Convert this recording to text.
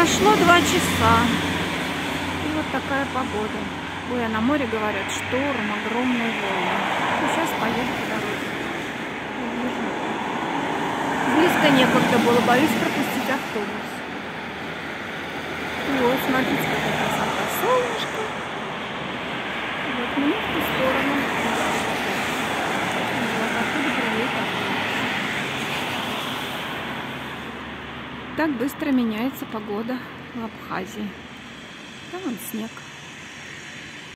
Прошло два часа. И вот такая погода. Ой, а на море говорят шторм, огромные волны. Ну, сейчас поеду по дороге. Близко некогда было, боюсь пропустить автобус. Вот, смотрите, какая красота. Солнышко. Вот мне в сторону. Так быстро меняется погода в Абхазии. Там вон снег.